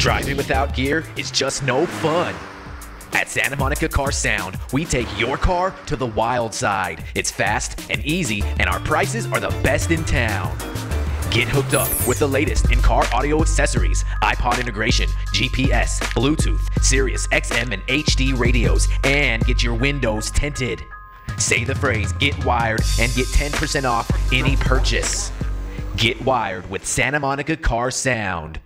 Driving without gear is just no fun. At Santa Monica Car Sound, we take your car to the wild side. It's fast and easy, and our prices are the best in town. Get hooked up with the latest in car audio accessories, iPod integration, GPS, Bluetooth, Sirius XM and HD radios, and get your windows tinted. Say the phrase get wired and get 10% off any purchase. Get wired with Santa Monica Car Sound.